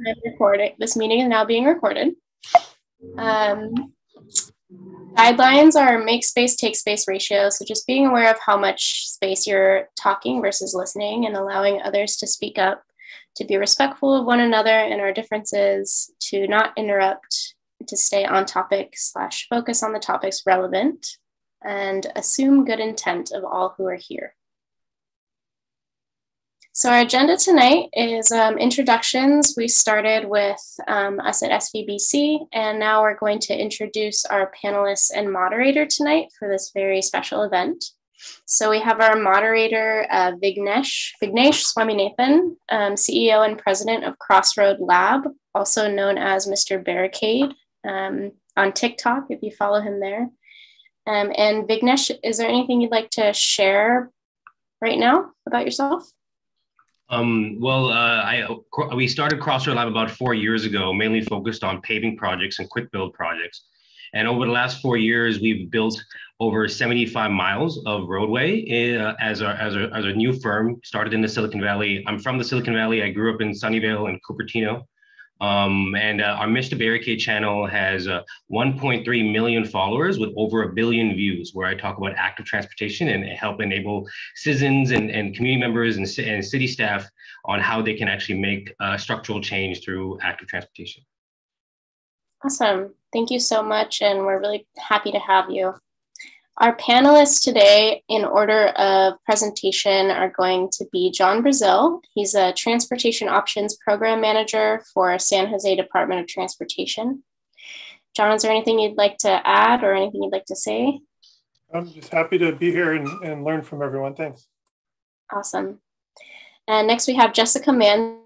I'm recording. This meeting is now being recorded. Um, guidelines are make space, take space ratio. So just being aware of how much space you're talking versus listening and allowing others to speak up, to be respectful of one another and our differences, to not interrupt, to stay on topic slash focus on the topics relevant, and assume good intent of all who are here. So our agenda tonight is um, introductions. We started with um, us at SVBC, and now we're going to introduce our panelists and moderator tonight for this very special event. So we have our moderator, uh, Vignesh, Vignesh Swaminathan, um, CEO and president of Crossroad Lab, also known as Mr. Barricade um, on TikTok, if you follow him there. Um, and Vignesh, is there anything you'd like to share right now about yourself? Um, well, uh, I, we started Crossroad Lab about four years ago, mainly focused on paving projects and quick build projects. And over the last four years, we've built over 75 miles of roadway uh, as, a, as, a, as a new firm, started in the Silicon Valley. I'm from the Silicon Valley. I grew up in Sunnyvale and Cupertino. Um, and uh, our Mr. Barricade channel has uh, 1.3 million followers with over a billion views, where I talk about active transportation and help enable citizens and, and community members and, and city staff on how they can actually make uh, structural change through active transportation. Awesome. Thank you so much. And we're really happy to have you. Our panelists today, in order of presentation, are going to be John Brazil. He's a Transportation Options Program Manager for San Jose Department of Transportation. John, is there anything you'd like to add or anything you'd like to say? I'm just happy to be here and, and learn from everyone. Thanks. Awesome. And next we have Jessica Manzi,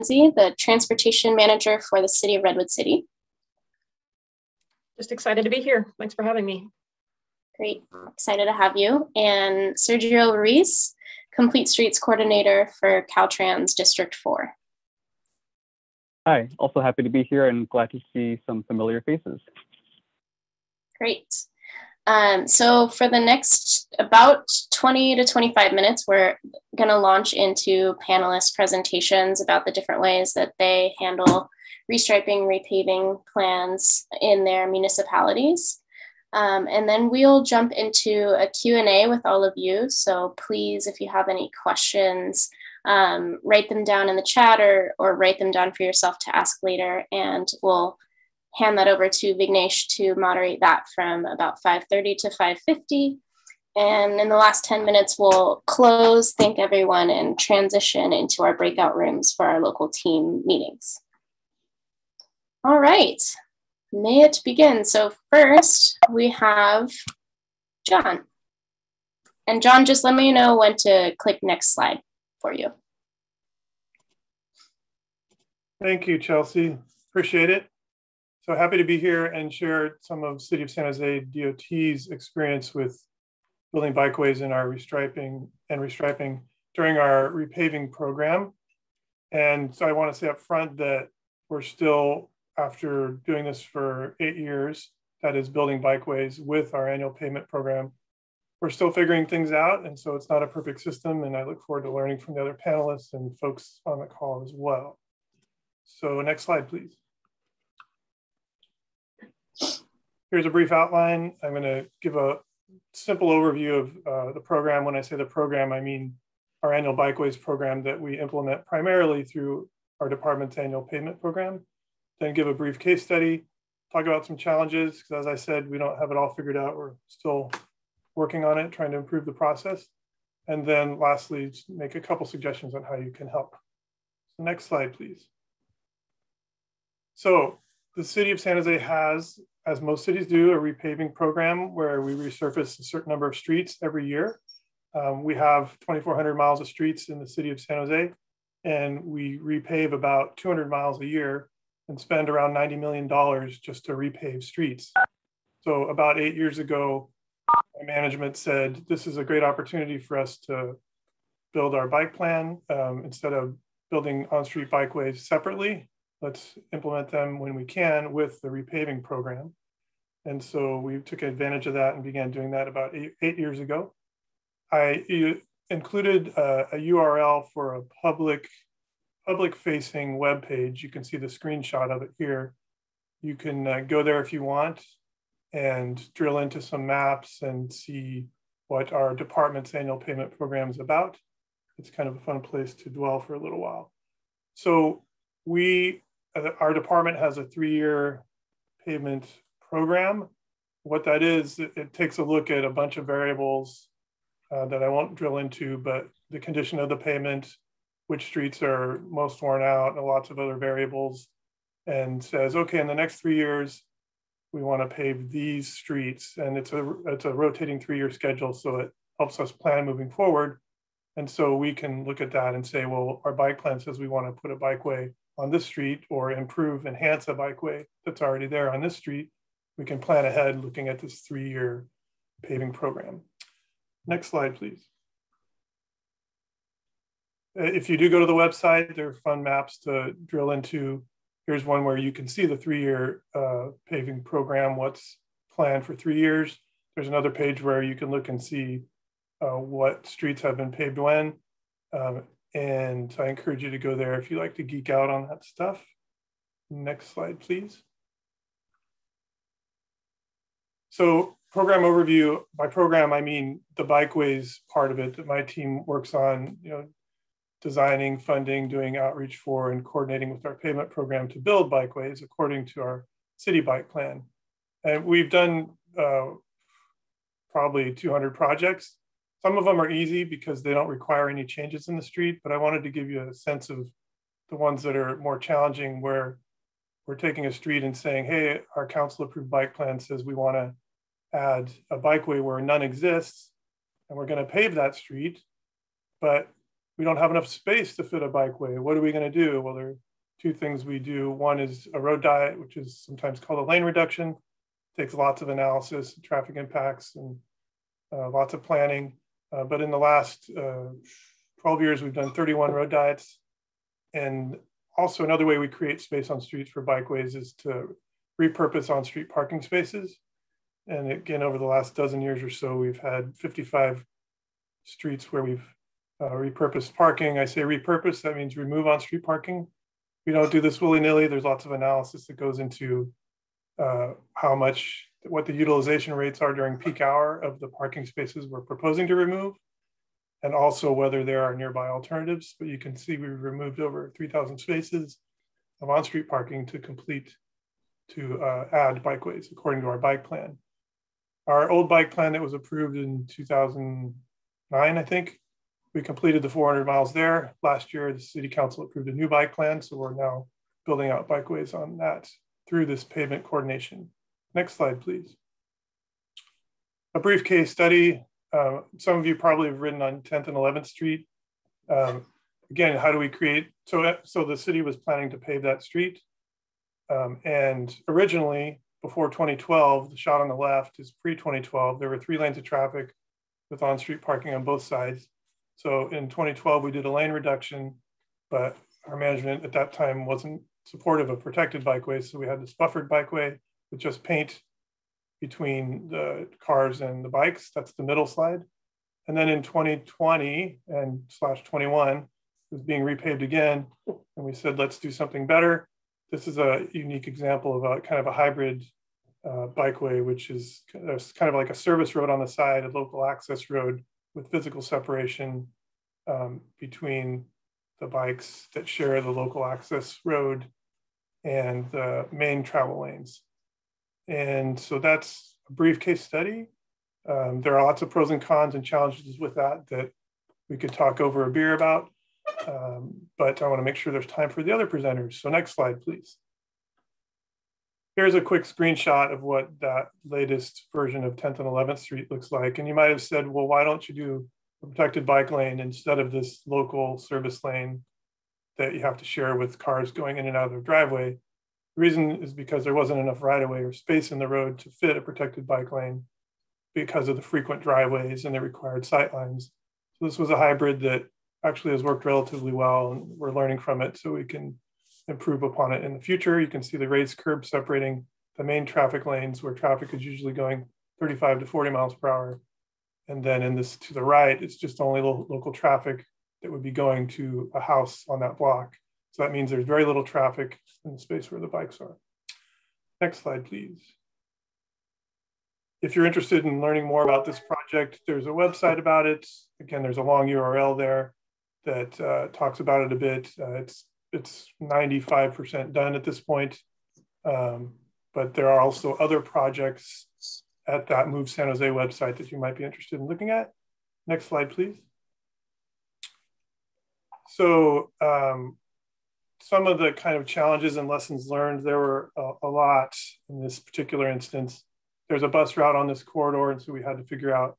the Transportation Manager for the City of Redwood City. Just excited to be here. Thanks for having me. Great. Excited to have you. And Sergio Ruiz, Complete Streets Coordinator for Caltrans District 4. Hi, also happy to be here and glad to see some familiar faces. Great. Um, so for the next about 20 to 25 minutes, we're going to launch into panelist presentations about the different ways that they handle restriping, repaving plans in their municipalities. Um, and then we'll jump into a Q&A with all of you. So please, if you have any questions, um, write them down in the chat or, or write them down for yourself to ask later. And we'll hand that over to Vignesh to moderate that from about 5.30 to 5.50. And in the last 10 minutes, we'll close, thank everyone, and transition into our breakout rooms for our local team meetings. All right, may it begin. So first we have John. And John, just let me know when to click next slide for you. Thank you, Chelsea. Appreciate it. So happy to be here and share some of City of San Jose DOT's experience with building bikeways in our restriping and restriping during our repaving program. And so I want to say up front that we're still after doing this for eight years, that is building bikeways with our annual pavement program. We're still figuring things out, and so it's not a perfect system, and I look forward to learning from the other panelists and folks on the call as well. So next slide, please. Here's a brief outline. I'm gonna give a simple overview of uh, the program. When I say the program, I mean our annual bikeways program that we implement primarily through our department's annual pavement program then give a brief case study, talk about some challenges, because as I said, we don't have it all figured out. We're still working on it, trying to improve the process. And then lastly, make a couple suggestions on how you can help. So next slide, please. So the city of San Jose has, as most cities do, a repaving program where we resurface a certain number of streets every year. Um, we have 2,400 miles of streets in the city of San Jose, and we repave about 200 miles a year and spend around $90 million just to repave streets. So about eight years ago, management said, this is a great opportunity for us to build our bike plan um, instead of building on-street bikeways separately. Let's implement them when we can with the repaving program. And so we took advantage of that and began doing that about eight, eight years ago. I included a, a URL for a public public facing web page. You can see the screenshot of it here. You can uh, go there if you want and drill into some maps and see what our department's annual pavement program is about. It's kind of a fun place to dwell for a little while. So we, uh, our department has a three-year pavement program. What that is, it, it, takes a look at a bunch of variables uh, that I won't drill into, but the condition of the pavement, which streets are most worn out, and lots of other variables, and says, okay, in the next three years, we want to pave these streets, and it's a it's a rotating three-year schedule, so it helps us plan moving forward. And so we can look at that and say, well, our bike plan says we want to put a bikeway on this street or improve, enhance a bikeway that's already there on this street. We can plan ahead looking at this three-year paving program. Next slide, please. Uh, if you do go to the website, there are fun maps to drill into. Here's one where you can see the three-year uh, paving program, what's planned for three years. There's another page where you can look and see uh, what streets have been paved when. Um, and I encourage you to go there if you like to geek out on that stuff. Next slide, please. So program overview, by program, I mean the bikeways part of it that my team works on, you know, designing, funding, doing outreach for, and coordinating with our pavement program to build bikeways according to our city bike plan. And we've done uh, probably 200 projects some of them are easy because they don't require any changes in the street, but I wanted to give you a sense of the ones that are more challenging where we're taking a street and saying, hey, our council approved bike plan says we want to add a bikeway where none exists, and we're going to pave that street, but we don't have enough space to fit a bikeway. What are we going to do? Well, there are two things we do. One is a road diet, which is sometimes called a lane reduction. It takes lots of analysis, traffic impacts, and uh, lots of planning. Uh, but in the last uh, 12 years, we've done 31 road diets. And also another way we create space on streets for bikeways is to repurpose on-street parking spaces. And again, over the last dozen years or so, we've had 55 streets where we've uh, repurposed parking. I say repurpose, that means remove on-street parking. We don't do this willy-nilly. There's lots of analysis that goes into uh, how much what the utilization rates are during peak hour of the parking spaces we're proposing to remove, and also whether there are nearby alternatives. But you can see we've removed over 3,000 spaces of on-street parking to complete, to uh, add bikeways according to our bike plan. Our old bike plan that was approved in 2009, I think, we completed the 400 miles there. Last year, the city council approved a new bike plan, so we're now building out bikeways on that through this pavement coordination. Next slide, please. A brief case study. Uh, some of you probably have ridden on 10th and 11th Street. Um, again, how do we create? So, so the city was planning to pave that street. Um, and originally, before 2012, the shot on the left is pre-2012. There were three lanes of traffic with on-street parking on both sides. So in 2012, we did a lane reduction, but our management at that time wasn't supportive of protected bikeways. So we had this buffered bikeway with just paint between the cars and the bikes. That's the middle slide. And then in 2020 and slash 21, it was being repaved again. And we said, let's do something better. This is a unique example of a kind of a hybrid uh, bikeway, which is kind of like a service road on the side, a local access road with physical separation um, between the bikes that share the local access road and the main travel lanes. And so that's a brief case study. Um, there are lots of pros and cons and challenges with that that we could talk over a beer about. Um, but I want to make sure there's time for the other presenters. So next slide, please. Here's a quick screenshot of what that latest version of 10th and 11th Street looks like. And you might have said, well, why don't you do a protected bike lane instead of this local service lane that you have to share with cars going in and out of their driveway? The reason is because there wasn't enough right of way or space in the road to fit a protected bike lane because of the frequent driveways and the required sight lines. So this was a hybrid that actually has worked relatively well and we're learning from it so we can improve upon it in the future. You can see the raised curb separating the main traffic lanes where traffic is usually going 35 to 40 miles per hour. And then in this to the right, it's just only local traffic that would be going to a house on that block. So that means there's very little traffic in the space where the bikes are. Next slide, please. If you're interested in learning more about this project, there's a website about it. Again, there's a long URL there that uh, talks about it a bit. Uh, it's it's 95% done at this point, um, but there are also other projects at that Move San Jose website that you might be interested in looking at. Next slide, please. So um, some of the kind of challenges and lessons learned, there were a, a, lot in this particular instance. There's a bus route on this corridor, and so we had to figure out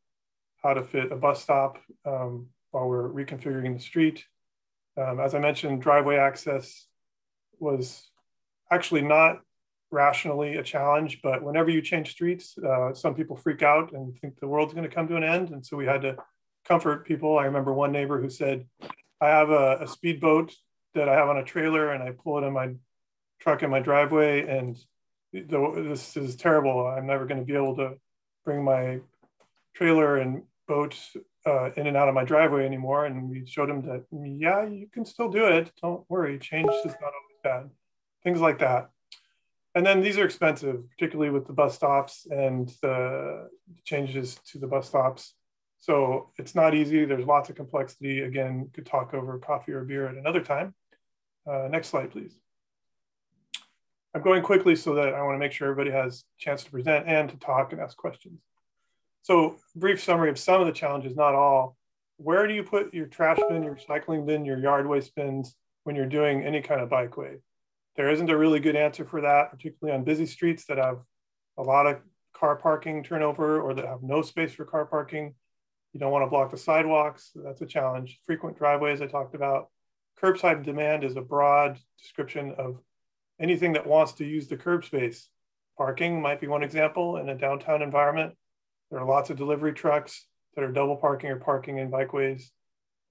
how to fit a bus stop um, while we're reconfiguring the street. Um, as I mentioned, driveway access was actually not rationally a challenge, but whenever you change streets, uh, some people freak out and think the world's going to come to an end. And so we had to comfort people. I remember one neighbor who said, I have a, a speedboat that I have on a trailer and I pull it in my truck in my driveway and the, this is terrible. I'm never going to be able to bring my trailer and boat uh, in and out of my driveway anymore. And we showed him that, yeah, you can still do it. Don't worry. Change is not always bad. Things like that. And then these are expensive, particularly with the bus stops and the changes to the bus stops. So it's not easy. There's lots of complexity. Again, could talk over coffee or beer at another time. Uh, next slide, please. I'm going quickly so that I want to make sure everybody has a chance to present and to talk and ask questions. So brief summary of some of the challenges, not all. Where do you put your trash bin, your recycling bin, your yard waste bins when you're doing any kind of bikeway? There isn't a really good answer for that, particularly on busy streets that have a lot of car parking turnover or that have no space for car parking. You don't want to block the sidewalks. That's a challenge. Frequent driveways I talked about. Curbside demand is a broad description of anything that wants to use the curb space. Parking might be one example in a downtown environment. There are lots of delivery trucks that are double parking or parking in bikeways,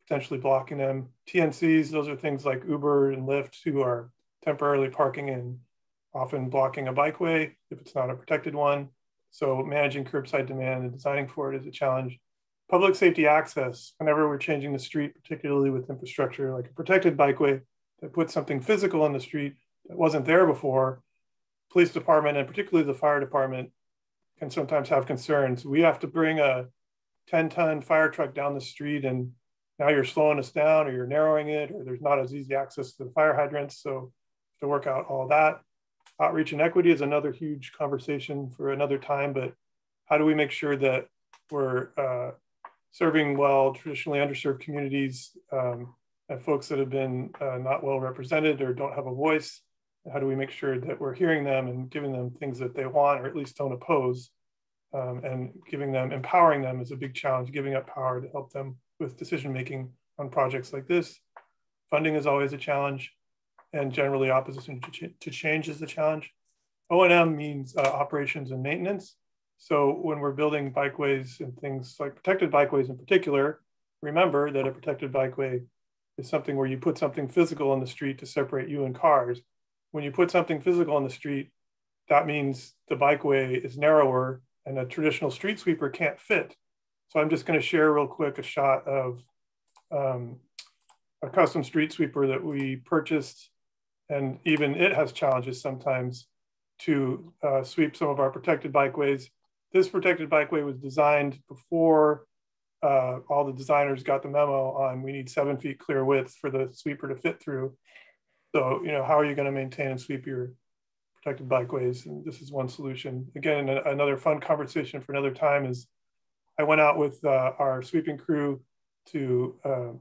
potentially blocking them. TNCs, those are things like Uber and Lyft who are temporarily parking and often blocking a bikeway if it's not a protected one. So managing curbside demand and designing for it is a challenge. Public safety access, whenever we're changing the street, particularly with infrastructure like a protected bikeway that puts something physical on the street that wasn't there before, police department and particularly the fire department can sometimes have concerns. We have to bring a 10 ton fire truck down the street and now you're slowing us down or you're narrowing it or there's not as easy access to the fire hydrants. So to work out all that. Outreach and equity is another huge conversation for another time, but how do we make sure that we're uh, serving well traditionally underserved communities um, and folks that have been uh, not well represented or don't have a voice? How do we make sure that we're hearing them and giving them things that they want or at least don't oppose? Um, and giving them, empowering them is a big challenge, giving up power to help them with decision making on projects like this. Funding is always a challenge and generally opposition to, ch to change is the challenge. O&M means uh, operations and maintenance. So when we're building bikeways and things like protected bikeways in particular, remember that a protected bikeway is something where you put something physical on the street to separate you and cars. When you put something physical on the street, that means the bikeway is narrower and a traditional street sweeper can't fit. So I'm just going to share real quick a shot of um, a custom street sweeper that we purchased and even it has challenges sometimes to uh, sweep some of our protected bikeways. This protected bikeway was designed before uh, all the designers got the memo on we need seven feet clear width for the sweeper to fit through. So, you know, how are you going to maintain and sweep your protected bikeways? And this is one solution. Again, another fun conversation for another time is I went out with uh, our sweeping crew to uh,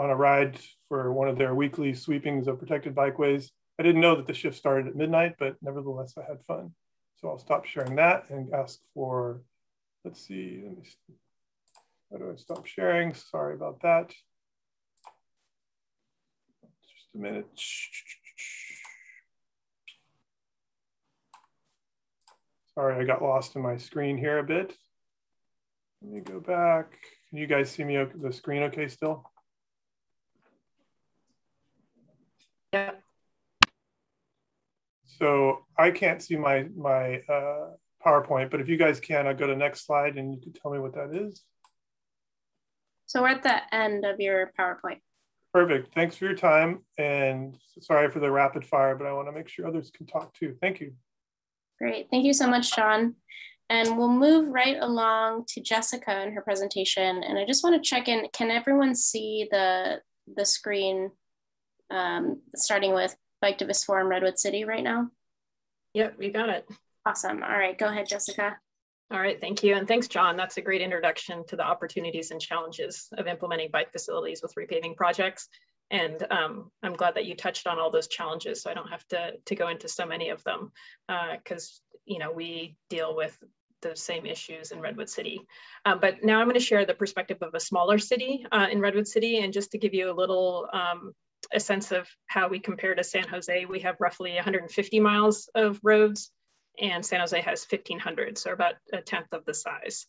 on a ride for one of their weekly sweepings of protected bikeways. I didn't know that the shift started at midnight, but nevertheless, I had fun. So I'll stop sharing that and ask for, let's see, let me see. How do I stop sharing? Sorry about that. A minute. Sorry, I got lost in my screen here a bit. Let me go back. Can you guys see me the screen okay still? Yeah. So I can't see my my uh, PowerPoint, but if you guys can, I'll go to next slide and you can tell me what that is. So we're at the end of your PowerPoint. Perfect. Thanks for your time. And sorry for the rapid fire, but I want to make sure others can talk too. Thank you. Great. Thank you so much, John. And we'll move right along to Jessica and her presentation. And I just want to check in, can everyone see the, the screen um, starting with Bike Biketivist Forum Redwood City right now? Yep, we got it. Awesome. All right, go ahead, Jessica. All right, thank you. And thanks, John. That's a great introduction to the opportunities and challenges of implementing bike facilities with repaving projects. And um, I'm glad that you touched on all those challenges so I don't have to, to go into so many of them because, uh, you know, we deal with those same issues in Redwood City. Uh, but now I'm going to share the perspective of a smaller city uh, in Redwood City. And just to give you a little um, a sense of how we compare to San Jose, we have roughly 150 miles of roads and San Jose has 1,500, so about a tenth of the size.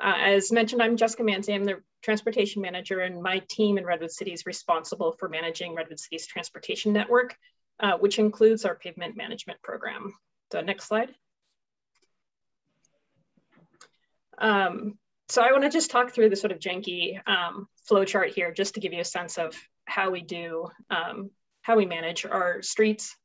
Uh, as mentioned, I'm Jessica Manzi. I'm the transportation manager, and my team in Redwood City is responsible for managing Redwood City's transportation network, uh, which includes our pavement management program. So next slide. Um, so I want to just talk through the sort of janky um, flow chart here, just to give you a sense of how we do, um, how we manage our streets.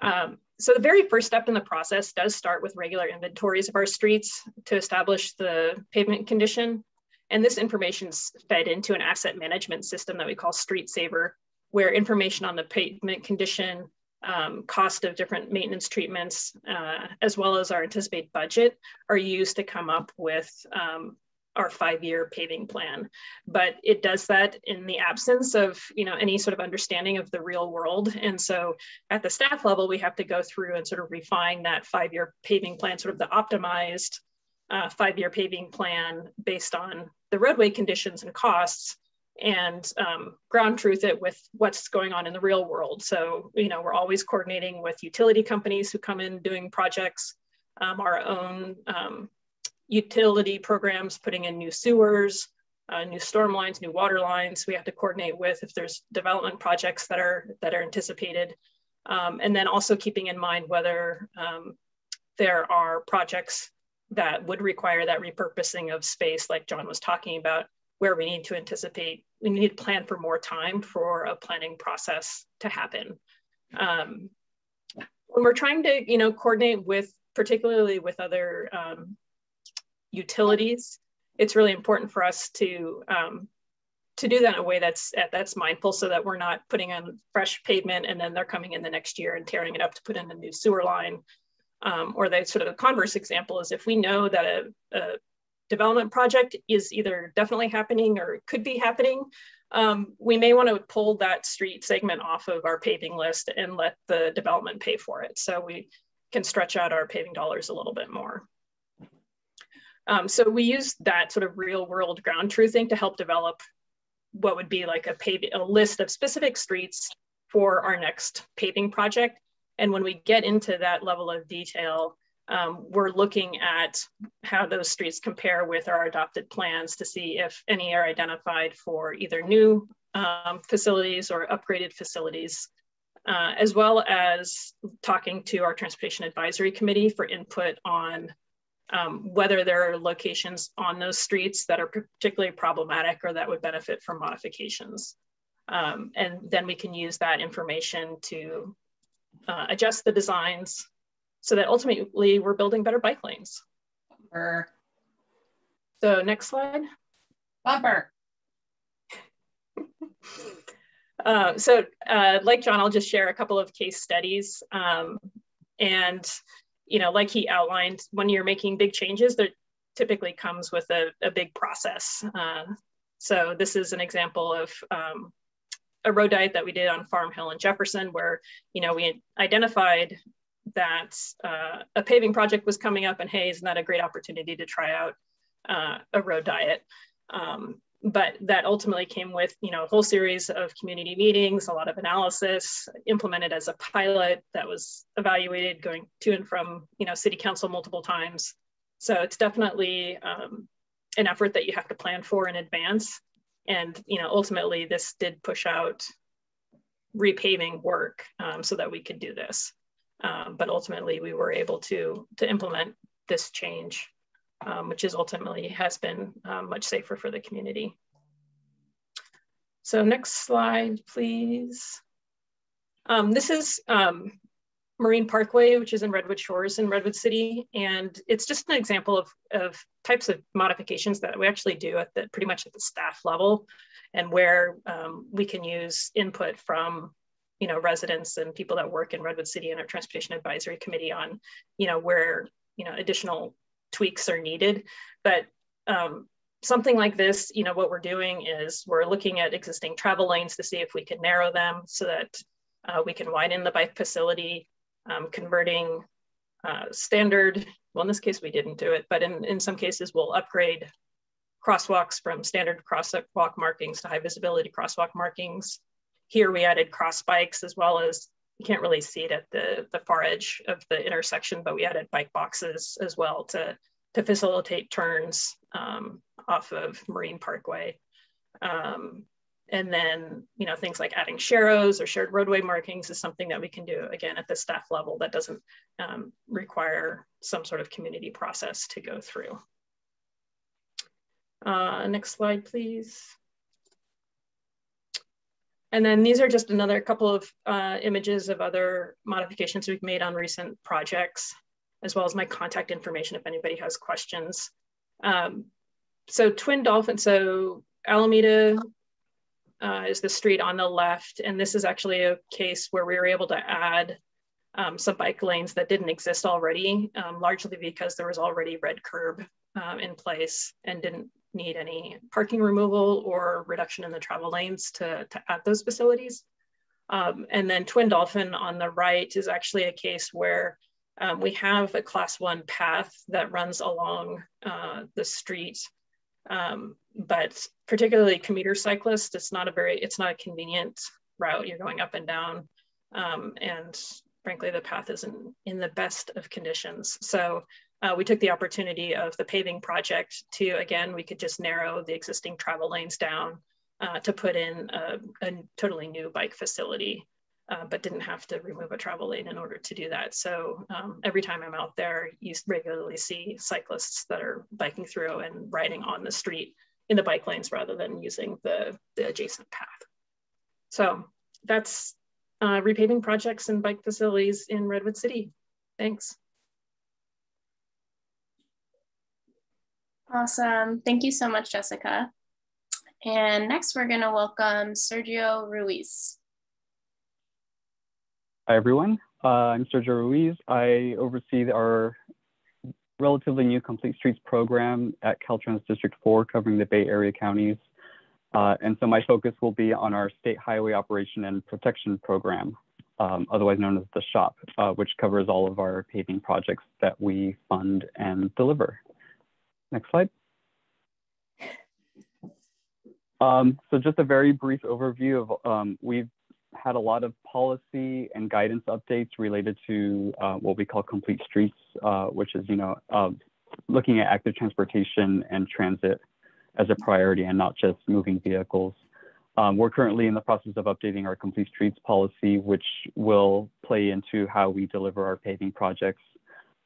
Um, so the very first step in the process does start with regular inventories of our streets to establish the pavement condition. And this information is fed into an asset management system that we call Street Saver, where information on the pavement condition, um, cost of different maintenance treatments, uh, as well as our anticipated budget are used to come up with um, our five-year paving plan. But it does that in the absence of you know any sort of understanding of the real world. And so at the staff level we have to go through and sort of refine that five-year paving plan sort of the optimized uh, five-year paving plan based on the roadway conditions and costs and um, ground truth it with what's going on in the real world. So you know we're always coordinating with utility companies who come in doing projects um, our own um, utility programs, putting in new sewers, uh, new storm lines, new water lines. We have to coordinate with if there's development projects that are that are anticipated, um, and then also keeping in mind whether um, there are projects that would require that repurposing of space, like John was talking about, where we need to anticipate, we need to plan for more time for a planning process to happen. Um, when we're trying to, you know, coordinate with, particularly with other um, utilities, it's really important for us to um, to do that in a way that's that's mindful, so that we're not putting on fresh pavement and then they're coming in the next year and tearing it up to put in a new sewer line. Um, or the sort of the converse example is if we know that a, a development project is either definitely happening or could be happening, um, we may want to pull that street segment off of our paving list and let the development pay for it. So we can stretch out our paving dollars a little bit more. Um, so we use that sort of real world ground truthing to help develop what would be like a, a list of specific streets for our next paving project. And when we get into that level of detail, um, we're looking at how those streets compare with our adopted plans to see if any are identified for either new um, facilities or upgraded facilities, uh, as well as talking to our Transportation Advisory Committee for input on um, whether there are locations on those streets that are particularly problematic or that would benefit from modifications. Um, and then we can use that information to uh, adjust the designs so that ultimately we're building better bike lanes. Bumper. So next slide. Bumper. uh, so uh, like John, I'll just share a couple of case studies. Um, and you know, like he outlined, when you're making big changes, there typically comes with a, a big process. Uh, so this is an example of um, a road diet that we did on Farm Hill in Jefferson, where you know we identified that uh, a paving project was coming up, and hey, isn't that a great opportunity to try out uh, a road diet? Um, but that ultimately came with you know a whole series of community meetings a lot of analysis implemented as a pilot that was evaluated going to and from you know city council multiple times. So it's definitely um, an effort that you have to plan for in advance. And you know ultimately this did push out repaving work um, so that we could do this. Um, but ultimately we were able to to implement this change um, which is ultimately has been um, much safer for the community. So next slide, please. Um, this is um, Marine Parkway, which is in Redwood Shores in Redwood City. And it's just an example of, of types of modifications that we actually do at the pretty much at the staff level and where um, we can use input from you know residents and people that work in Redwood City and our transportation advisory committee on you know where you know additional tweaks are needed. But um, something like this, you know, what we're doing is we're looking at existing travel lanes to see if we can narrow them so that uh, we can widen the bike facility, um, converting uh, standard, well, in this case, we didn't do it, but in, in some cases, we'll upgrade crosswalks from standard crosswalk markings to high visibility crosswalk markings. Here we added cross bikes as well as, you can't really see it at the, the far edge of the intersection, but we added bike boxes as well to, to facilitate turns um, off of Marine Parkway. Um, and then, you know, things like adding sharrows or shared roadway markings is something that we can do again at the staff level that doesn't um, require some sort of community process to go through. Uh, next slide, please. And then these are just another couple of uh, images of other modifications we've made on recent projects, as well as my contact information if anybody has questions. Um, so Twin Dolphin, so Alameda uh, is the street on the left. And this is actually a case where we were able to add um, some bike lanes that didn't exist already, um, largely because there was already red curb um, in place and didn't need any parking removal or reduction in the travel lanes to, to add those facilities. Um, and then Twin Dolphin on the right is actually a case where um, we have a class one path that runs along uh, the street um, but particularly commuter cyclists, it's not a very, it's not a convenient route. You're going up and down. Um, and frankly, the path isn't in the best of conditions. So uh, we took the opportunity of the paving project to, again, we could just narrow the existing travel lanes down uh, to put in a, a, totally new bike facility uh, but didn't have to remove a travel lane in order to do that. So um, every time I'm out there, you regularly see cyclists that are biking through and riding on the street in the bike lanes rather than using the, the adjacent path. So that's uh, repaving projects and bike facilities in Redwood City. Thanks. Awesome. Thank you so much, Jessica. And next, we're going to welcome Sergio Ruiz. Hi, everyone. Uh, I'm Sergio Ruiz. I oversee our relatively new Complete Streets program at Caltrans District 4, covering the Bay Area counties. Uh, and so my focus will be on our State Highway Operation and Protection Program, um, otherwise known as the SHOPP, uh, which covers all of our paving projects that we fund and deliver. Next slide. Um, so just a very brief overview of, um, we've had a lot of policy and guidance updates related to uh, what we call complete streets, uh, which is, you know, uh, looking at active transportation and transit as a priority and not just moving vehicles. Um, we're currently in the process of updating our complete streets policy, which will play into how we deliver our paving projects.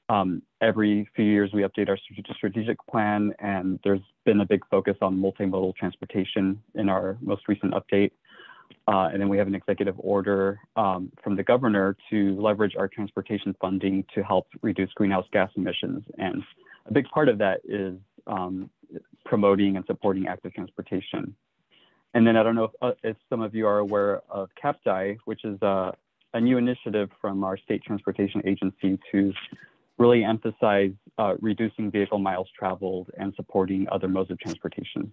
Um, every few years, we update our strategic plan, and there's been a big focus on multimodal transportation in our most recent update. Uh, and then we have an executive order um, from the governor to leverage our transportation funding to help reduce greenhouse gas emissions. And a big part of that is um, promoting and supporting active transportation. And then I don't know if, uh, if some of you are aware of CAPTI, which is a, a, new initiative from our state transportation agency to really emphasize uh, reducing vehicle miles traveled and supporting other modes of transportation.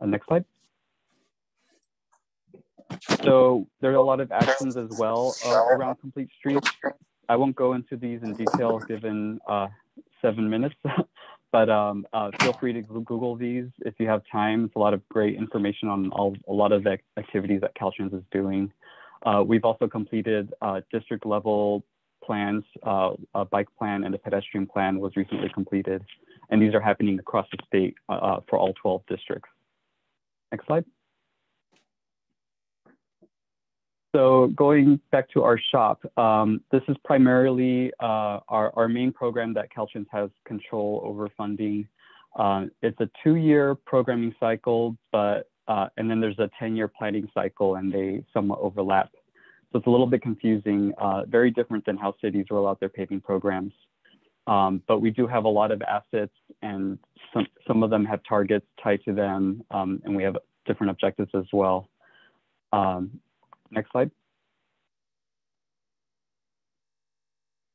Uh, next slide. So there are a lot of actions as well uh, around Complete Streets. I won't go into these in detail given uh, seven minutes, but um, uh, feel free to Google these if you have time. It's a lot of great information on all, a lot of the activities that Caltrans is doing. Uh, we've also completed uh, district level plans, uh, a bike plan and a pedestrian plan was recently completed. And these are happening across the state for all 12 districts. Next slide. So going back to our SHOPP, um, this is primarily uh, our, our main program that Caltrans has control over funding. Uh, it's a two-year programming cycle, but uh, and then there's a 10-year planning cycle and they somewhat overlap. So it's a little bit confusing, uh, very different than how cities roll out their paving programs. Um, but we do have a lot of assets and some, some of them have targets tied to them um, and we have different objectives as well. Um, next slide.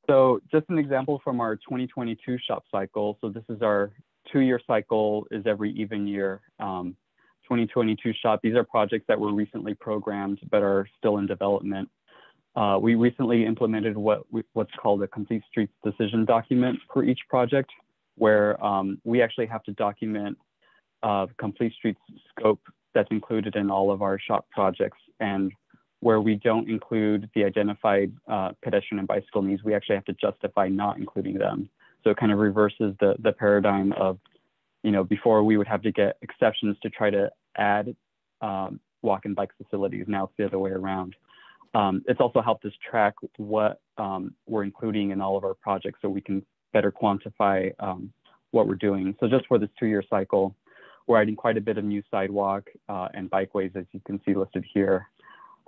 So just an example from our 2022 SHOPP cycle. So this is our two-year cycle is every even year. Um, 2022 SHOPP, these are projects that were recently programmed but are still in development. Uh, we recently implemented what we, what's called a complete streets decision document for each project, where um, we actually have to document uh, complete streets scope that's included in all of our SHOPP projects and where we don't include the identified uh, pedestrian and bicycle needs, we actually have to justify not including them. So it kind of reverses the, the paradigm of, you know, before we would have to get exceptions to try to add um, walk and bike facilities. Now it's the other way around. Um, it's also helped us track what um, we're including in all of our projects so we can better quantify um, what we're doing. So just for this two-year cycle, we're adding quite a bit of new sidewalk uh, and bikeways, as you can see listed here.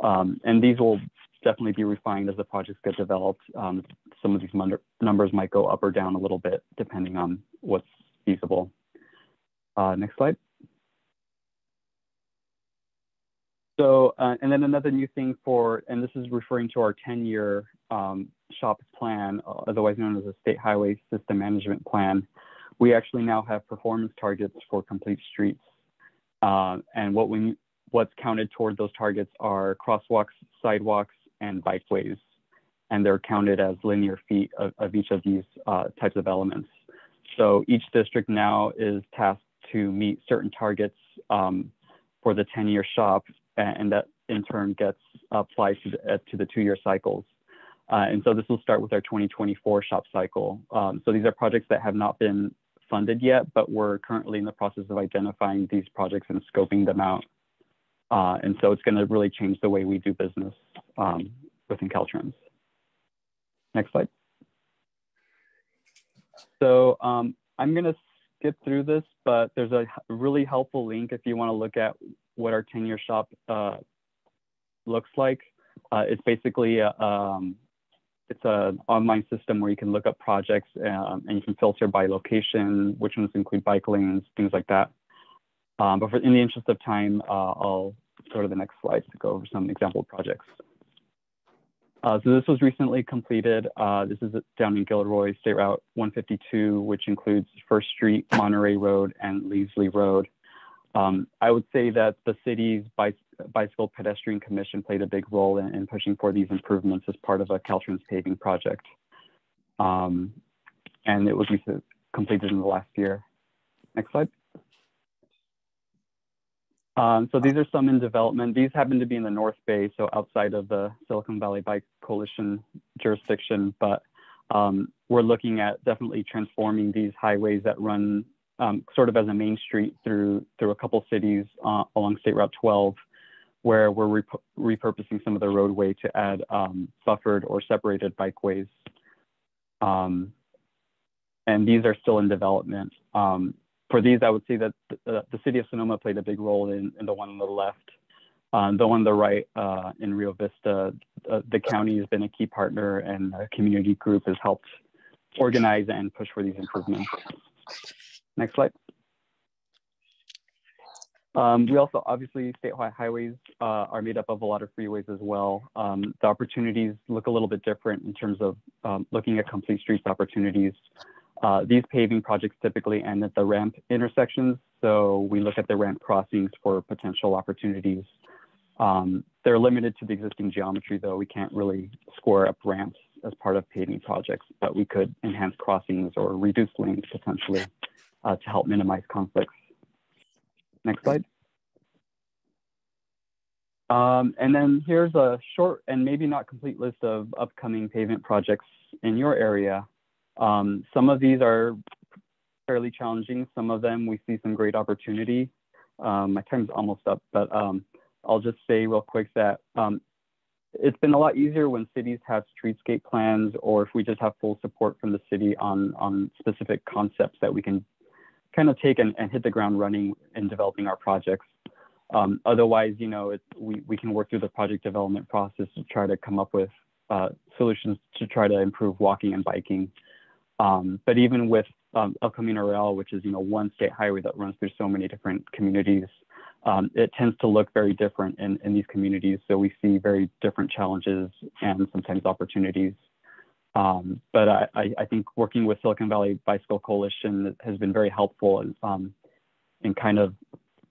Um, and these will definitely be refined as the projects get developed. Um, some of these numbers might go up or down a little bit depending on what's feasible. Uh, next slide. So, uh, and then another new thing for, and this is referring to our 10 year um, SHOPP plan, otherwise known as the State Highway System Management Plan. We actually now have performance targets for complete streets. Uh, and what we what's counted toward those targets are crosswalks, sidewalks, and bikeways. And they're counted as linear feet of, of each of these uh, types of elements. So each district now is tasked to meet certain targets um, for the 10-year SHOPP, and that in turn gets applied to the, uh, to the two-year cycles. Uh, and so this will start with our 2024 SHOPP cycle. Um, so these are projects that have not been funded yet, but we're currently in the process of identifying these projects and scoping them out. Uh, and so it's going to really change the way we do business um, within Caltrans. Next slide. So um, I'm going to skip through this, but there's a really helpful link if you want to look at what our 10-year SHOPP uh, looks like. Uh, it's basically a, um, it's an online system where you can look up projects um, and you can filter by location, which ones include bike lanes, things like that. Um, but for, in the interest of time, uh, I'll go to the next slide to go over some example projects. Uh, so this was recently completed. Uh, this is down in Gilroy, State Route 152, which includes First Street, Monterey Road, and Leavesley Road. Um, I would say that the city's Bicycle Pedestrian Commission played a big role in, in, pushing for these improvements as part of a Caltrans paving project. Um, and it was completed in the last year. Next slide. Um, so these are some in development. These happen to be in the North Bay, so outside of the Silicon Valley Bike Coalition jurisdiction, but um, we're looking at definitely transforming these highways that run um, sort of as a main street through through a couple cities uh, along State Route 12, where we're rep repurposing some of the roadway to add um, buffered or separated bikeways. Um, and these are still in development. For these, I would say that the, the, city of Sonoma played a big role in, in the one on the left. Um, the one on the right uh, in Rio Vista, uh, the county has been a key partner and a community group has helped organize and push for these improvements. Next slide. Um, we also, obviously, state highways uh, are made up of a lot of freeways as well. Um, the opportunities look a little bit different in terms of um, looking at complete streets opportunities. Uh, these paving projects typically end at the ramp intersections, so we look at the ramp crossings for potential opportunities. Um, they're limited to the existing geometry, though. We can't really square up ramps as part of paving projects, but we could enhance crossings or reduce lanes potentially uh, to help minimize conflicts. Next slide. Um, and then here's a short and maybe not complete list of upcoming pavement projects in your area. Um, some of these are fairly challenging. Some of them we see some great opportunity. Um, my time's almost up, but um, I'll just say real quick that um, it's been a lot easier when cities have streetscape plans or if we just have full support from the city on, on specific concepts that we can kind of take and, and hit the ground running in developing our projects. Um, otherwise, you know, it, we, we can work through the project development process to try to come up with uh, solutions to try to improve walking and biking. Um, but even with um, El Camino Real, which is, you know, one state highway that runs through so many different communities, um, it tends to look very different in, in these communities. So we see very different challenges and sometimes opportunities. Um, but I, I, think working with Silicon Valley Bicycle Coalition has been very helpful in, um, in kind of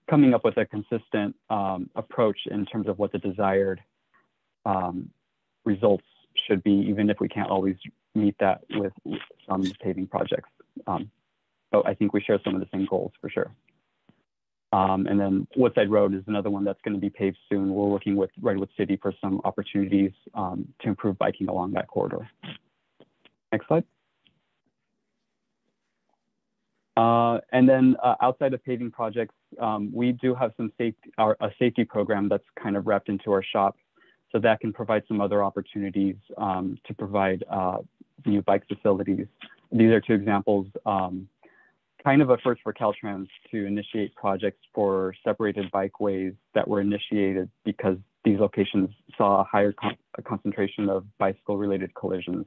coming up with a consistent um, approach in terms of what the desired um, results should be, even if we can't always meet that with some paving projects. Um, but I think we share some of the same goals for sure. Um, and then Woodside Road is another one that's going to be paved soon. We're working with Redwood City for some opportunities um, to improve biking along that corridor. Next slide. Uh, and then uh, outside of paving projects, um, we do have some safety, our, a safety program that's kind of wrapped into our SHOPP. So that can provide some other opportunities um, to provide uh, new bike facilities. These are two examples, um, kind of a first for Caltrans to initiate projects for separated bikeways that were initiated because these locations saw a higher con a concentration of bicycle related collisions.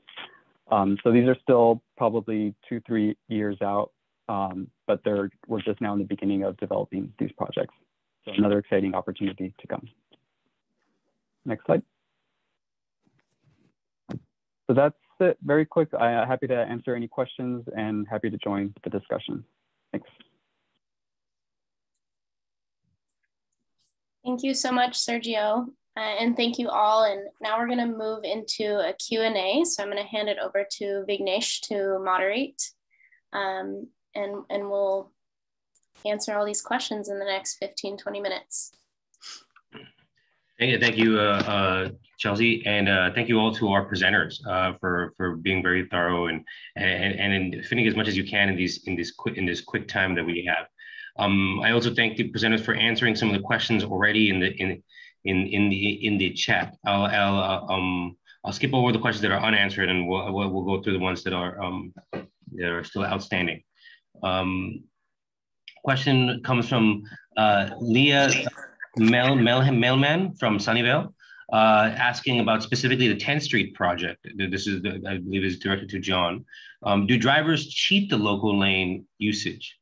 Um, so these are still probably two, three years out, um, but they're, we're just now in the beginning of developing these projects. So another exciting opportunity to come. Next slide. So that's it, very quick. I'm uh, happy to answer any questions and happy to join the discussion. Thanks. Thank you so much, Sergio. Uh, and thank you all. And now we're going to move into a Q&A. So I'm going to hand it over to Vignesh to moderate. Um, and, and we'll answer all these questions in the next 15, 20 minutes. Thank you, thank you, uh, uh, Chelsea, and uh, thank you all to our presenters uh, for for being very thorough and and and fitting as much as you can in these in this quick in this quick time that we have. Um, I also thank the presenters for answering some of the questions already in the in in in the in the chat. I'll I'll uh, um I'll skip over the questions that are unanswered and we'll we'll, we'll go through the ones that are um that are still outstanding. Um, question comes from uh, Leah Mel, Mel Melman from Sunnyvale. Uh, asking about specifically the 10th Street project. This is, the, I believe, is directed to John. Um, do drivers cheat the local lane usage?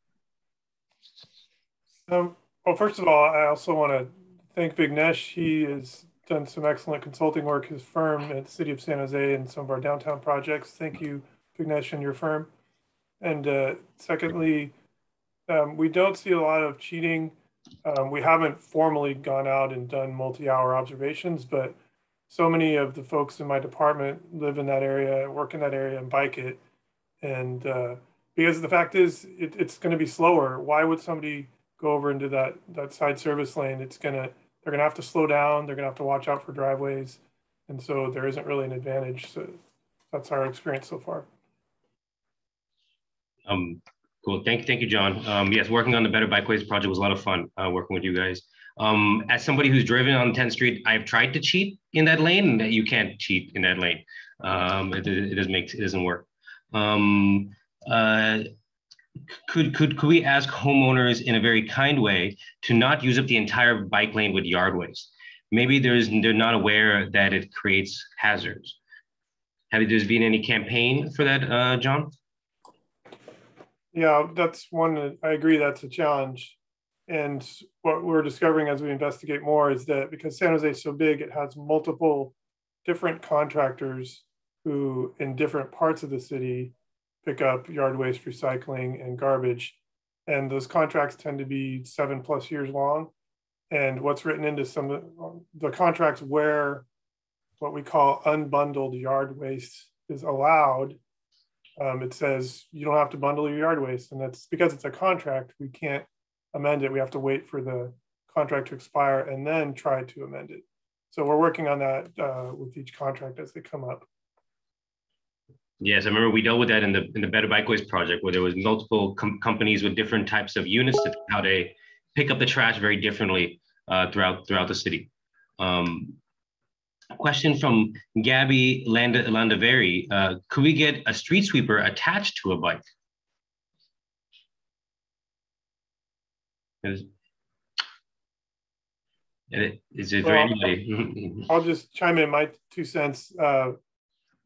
Um, well, first of all, I also want to thank Vignesh. He has done some excellent consulting work, his firm at the City of San Jose and some of our downtown projects. Thank you, Vignesh, and your firm. And uh, secondly, um, we don't see a lot of cheating. Um, we haven't formally gone out and done multi-hour observations, but so many of the folks in my department live in that area, work in that area, and bike it. And uh, because the fact is, it, it's going to be slower. Why would somebody go over into that that side service lane? It's gonna they're going to have to slow down. They're going to have to watch out for driveways. And so there isn't really an advantage. So that's our experience so far. Um, cool. Thank, thank you, John. Um, yes, working on the Better Bikeways project was a lot of fun uh, working with you guys. Um, as somebody who's driven on 10th Street, I've tried to cheat in that lane. And you can't cheat in that lane. Um, it, it, doesn't make it doesn't work. Um, uh, could, could, could we ask homeowners in a very kind way to not use up the entire bike lane with yard waste? Maybe there's, they're not aware that it creates hazards. Have there been any campaign for that, uh, John? Yeah, that's one, I agree that's a challenge. And what we're discovering as we investigate more is that because San Jose is so big, it has multiple different contractors who in different parts of the city pick up yard waste recycling and garbage. And those contracts tend to be seven plus years long. And what's written into some of the contracts where what we call unbundled yard waste is allowed, um, it says you don't have to bundle your yard waste. And that's because it's a contract, we can't amend it. We have to wait for the contract to expire and then try to amend it. So we're working on that uh, with each contract as they come up. Yes, I remember we dealt with that in the in the Better Bikeways project, where there was multiple com companies with different types of units to how they pick up the trash very differently uh, throughout throughout the city. Um, question from Gabby Landa, Landaveri: uh, Could we get a street sweeper attached to a bike? Is it Well, anybody? I'll just chime in my two cents. Uh,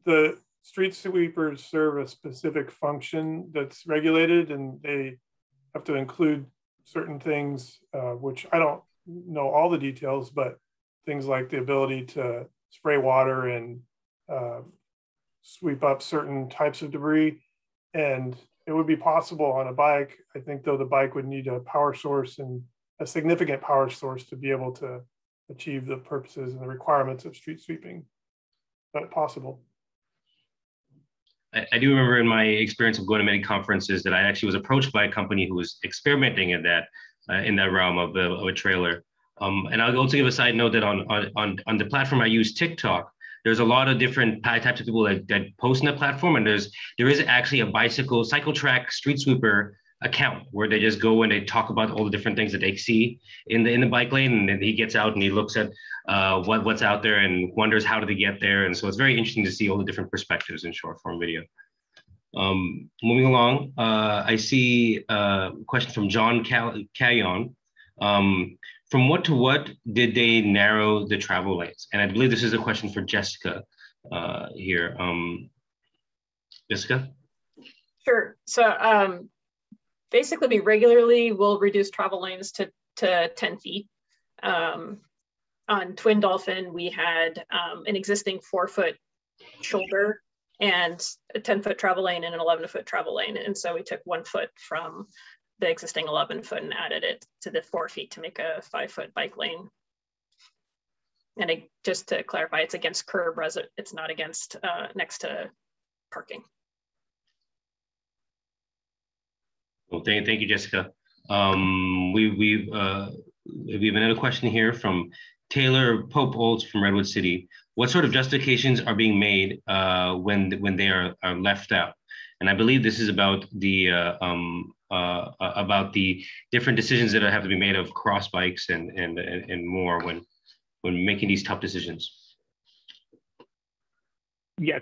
the street sweepers serve a specific function that's regulated and they have to include certain things, uh, which I don't know all the details, but things like the ability to spray water and uh, sweep up certain types of debris. And it would be possible on a bike. I think though the bike would need a power source and a significant power source to be able to achieve the purposes and the requirements of street sweeping, but possible. I, do remember in my experience of going to many conferences that I actually was approached by a company who was experimenting in that uh, in that realm of, of a trailer. Um, and I'll also give a side note that on, on, on the platform I use, TikTok, there's a lot of different types of people that, that post on the platform. And there's there is actually a bicycle, cycle track, street sweeper account where they just go and they talk about all the different things that they see in the in the bike lane and then he gets out and he looks at uh, what what's out there and wonders how did they get there and so it's very interesting to see all the different perspectives in short form video um, moving along uh, i see a question from john Cayon. Um, from what to what did they narrow the travel lanes and i believe this is a question for jessica uh, here um, jessica Sure. So um, basically we regularly will reduce travel lanes to, to 10 feet. Um, on Twin Dolphin, we had um, an existing four foot shoulder and a 10 foot travel lane and an 11 foot travel lane. And so we took one foot from the existing 11 foot and added it to the four feet to make a five foot bike lane. And it, just to clarify, it's against curb, it's not against uh, next to parking. Well, thank, thank you, Jessica. Um, we, we, uh, we have another question here from Taylor Pope Olds from Redwood City. What sort of justifications are being made uh, when, when they are, are left out? And I believe this is about the uh, um, uh, uh about the different decisions that have to be made of cross bikes and and and more when when making these tough decisions. Yes,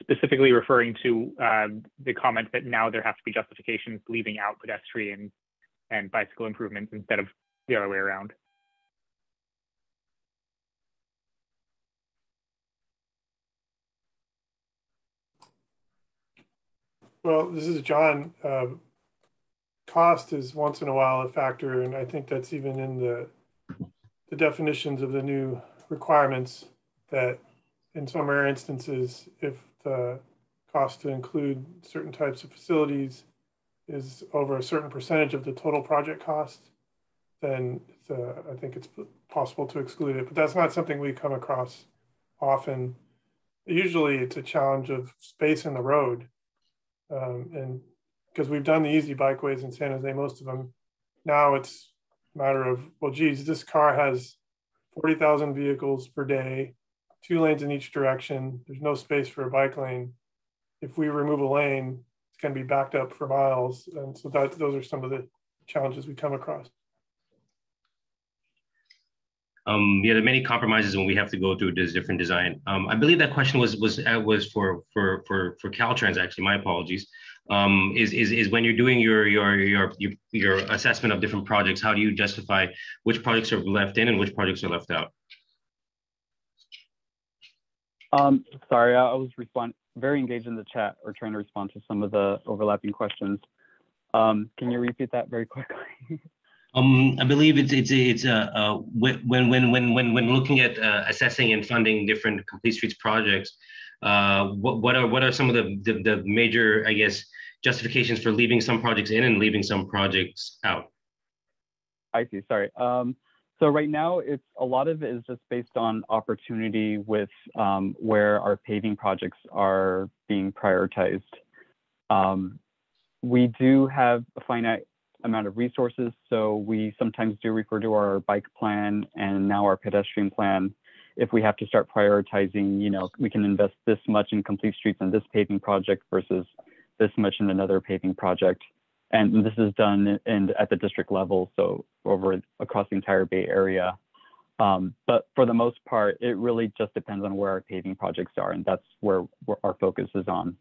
specifically referring to um, the comment that now there have to be justifications leaving out pedestrian and bicycle improvements instead of the other way around. Well, this is John. Uh, cost is once in a while a factor, and I think that's even in the the definitions of the new requirements that in some rare instances, if the cost to include certain types of facilities is over a certain percentage of the total project cost, then uh, I think it's possible to exclude it. But that's not something we come across often. Usually it's a challenge of space in the road. Um, and because we've done the easy bikeways in San Jose, most of them, now it's a matter of, well, geez, this car has 40,000 vehicles per day two lanes in each direction. There's no space for a bike lane. If we remove a lane, it's going to be backed up for miles. And so that those are some of the challenges we come across. Um, yeah, there are many compromises when we have to go through this different design. Um, I believe that question was was uh, was for for for for Caltrans. Actually, my apologies. Um, is is is when you're doing your, your your your your assessment of different projects, how do you justify which projects are left in and which projects are left out? Um, sorry, I was respond very engaged in the chat or trying to respond to some of the overlapping questions. Um, can you repeat that very quickly? um, I believe it's it's it's uh, uh, when when when when when looking at uh, assessing and funding different complete streets projects, uh, what what are what are some of the, the the major I guess justifications for leaving some projects in and leaving some projects out? I see. Sorry. Um, so right now, it's a lot of it is just based on opportunity with um, where our paving projects are being prioritized. Um, we do have a finite amount of resources, so we sometimes do refer to our bike plan and now our pedestrian plan. If we have to start prioritizing, you know, we can invest this much in complete streets and this paving project versus this much in another paving project and this is done in, at the district level, so over across the entire Bay Area. Um, but for the most part, it really just depends on where our paving projects are, and that's where, where our focus is on.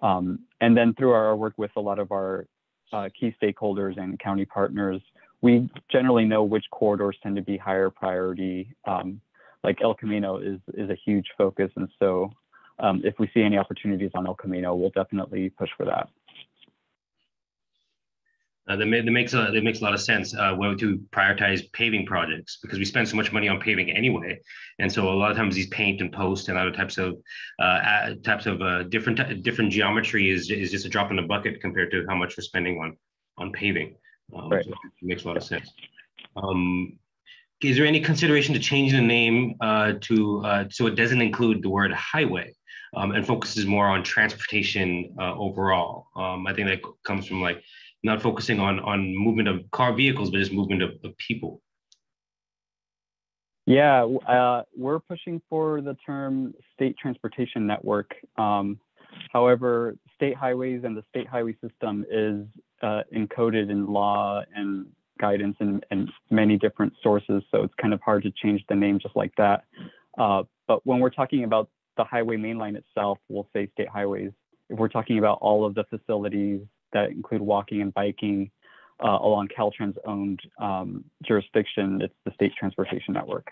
Um, and then through our work with a lot of our uh, key stakeholders and county partners, we generally know which corridors tend to be higher priority. Um, like El Camino is is a huge focus, and so um, if we see any opportunities on El Camino, we'll definitely push for that. Uh, that, that, makes a, that makes a lot of sense uh, when to prioritize paving projects because we spend so much money on paving anyway, and so a lot of times these paint and post and other types of uh, types of uh, different different geometry is is just a drop in the bucket compared to how much we're spending on on paving. Um, right. So it makes a lot of sense. Um, is there any consideration to change the name uh, to uh, so it doesn't include the word highway um, and focuses more on transportation overall? Um, I think that comes from like not focusing on on movement of car vehicles, but just movement of, of people. Yeah, uh, we're pushing for the term state transportation network. Um, however, state highways and the state highway system is uh, encoded in law and guidance and, and many different sources, so it's kind of hard to change the name just like that. Uh, but when we're talking about the highway mainline itself, we'll say state highways. If we're talking about all of the facilities that include walking and biking uh, along Caltrans owned um, jurisdiction. It's the state transportation network.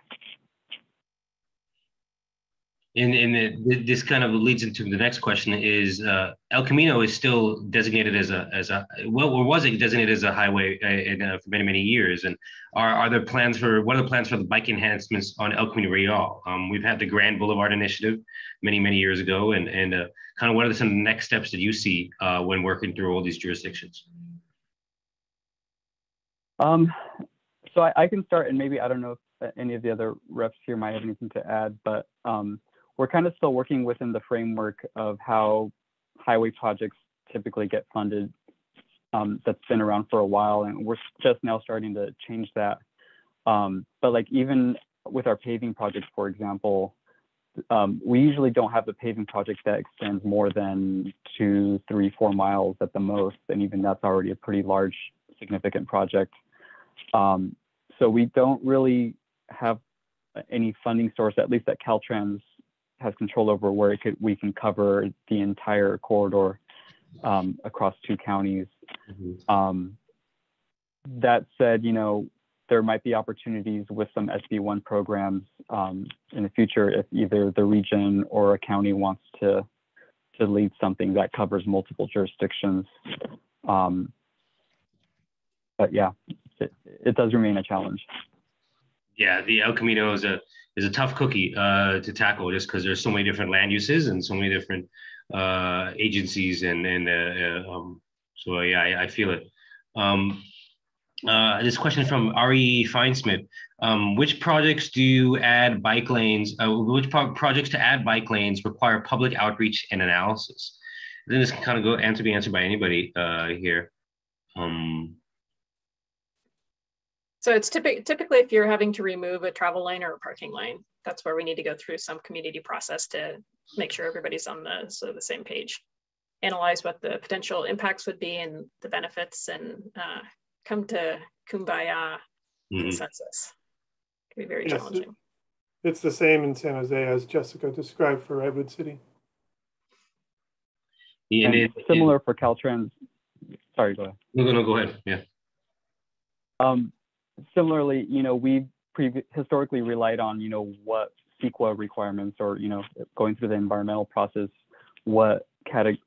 And, and this kind of leads into the next question is uh, El Camino is still designated as a, as a well, or was it designated as a highway uh, in, uh, for many, many years? And are, are there plans for, what are the plans for the bike enhancements on El Camino Real? Um, we've had the Grand Boulevard Initiative many, many years ago. And, and uh, kind of what are some of the next steps that you see uh, when working through all these jurisdictions? Um, so I, I, can start, and maybe I don't know if any of the other reps here might have anything to add, but um, we're kind of still working within the framework of how highway projects typically get funded. Um, that's been around for a while, and we're just now starting to change that. Um, but like even with our paving projects, for example, um, we usually don't have a paving project that extends more than two, three, four miles at the most, and even that's already a pretty large, significant project. Um, so we don't really have any funding source, at least that Caltrans has control over, where it could we can cover the entire corridor um, across two counties. Mm-hmm. Um, that said, you know, there might be opportunities with some SB1 programs um, in the future if either the region or a county wants to to lead something that covers multiple jurisdictions. Um, but yeah, it, it, does remain a challenge. Yeah, the El Camino is a is a tough cookie uh, to tackle just because there's so many different land uses and so many different uh, agencies and and uh, um, so yeah, I, I feel it. Um, uh, this question from Ari Feinsmith. Um, which projects do you add bike lanes? Uh, which pro projects to add bike lanes require public outreach and analysis? Then this can kind of go answer be answered by anybody uh, here. Um, so it's typic typically if you're having to remove a travel lane or a parking lane, that's where we need to go through some community process to make sure everybody's on the so the same page. Analyze what the potential impacts would be and the benefits and uh, come to kumbaya mm-hmm. consensus. It can be very yes, challenging. It's the same in San Jose as Jessica described for Redwood City. Yeah, it, similar it, for Caltrans. Sorry, go ahead. No, no, go ahead. Yeah. Um, similarly, you know, we pre- historically relied on, you know, what CEQA requirements or, you know, going through the environmental process, what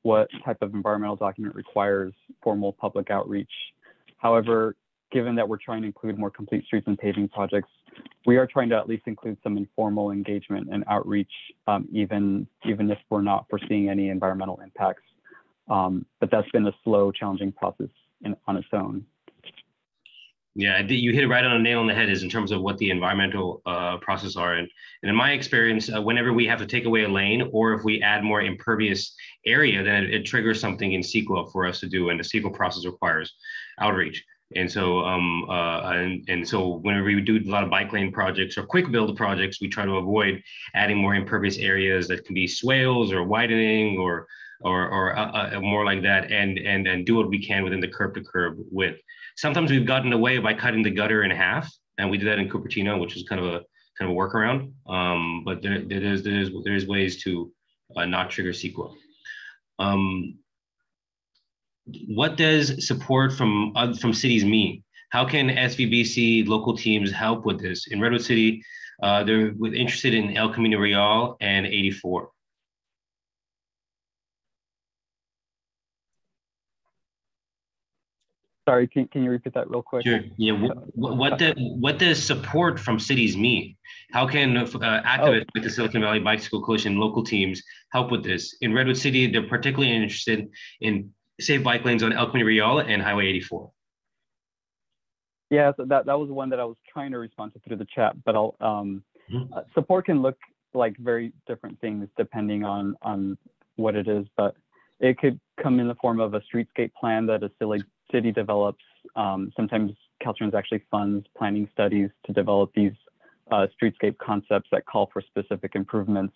what type of environmental document requires formal public outreach However, given that we're trying to include more complete streets and paving projects, we are trying to at least include some informal engagement and outreach, um, even even if we're not foreseeing any environmental impacts. Um, but that's been a slow, challenging process in, on its own. Yeah, you hit it right on the nail on the head. Is in terms of what the environmental uh, process are, and, and in my experience, uh, whenever we have to take away a lane, or if we add more impervious area, then it, it triggers something in CEQA for us to do, and the CEQA process requires outreach. And so, um, uh, and, and so whenever we do a lot of bike lane projects or quick build projects, we try to avoid adding more impervious areas that can be swales or widening or or, or uh, uh, more like that, and and and do what we can within the curb to curb width. Sometimes we've gotten away by cutting the gutter in half, and we did that in Cupertino, which is kind of a kind of a workaround. Um, but there, there's there's there's ways to uh, not trigger CEQA. Um, what does support from uh, from cities mean? How can SVBC local teams help with this? In Redwood City, uh, they're interested in El Camino Real and 84. Sorry, can, can you repeat that real quick? Sure. Yeah. What, what, the, what does support from cities mean? How can uh, activists oh. with the Silicon Valley Bicycle Coalition local teams help with this? In Redwood City, they're particularly interested in safe bike lanes on El Camino Real and Highway 84. Yeah, so that, that was the one that I was trying to respond to through the chat, but I'll, um, mm-hmm. uh, support can look like very different things depending on, on what it is, but it could come in the form of a streetscape plan that a silly city develops. Um, sometimes Caltrans actually funds planning studies to develop these uh, streetscape concepts that call for specific improvements.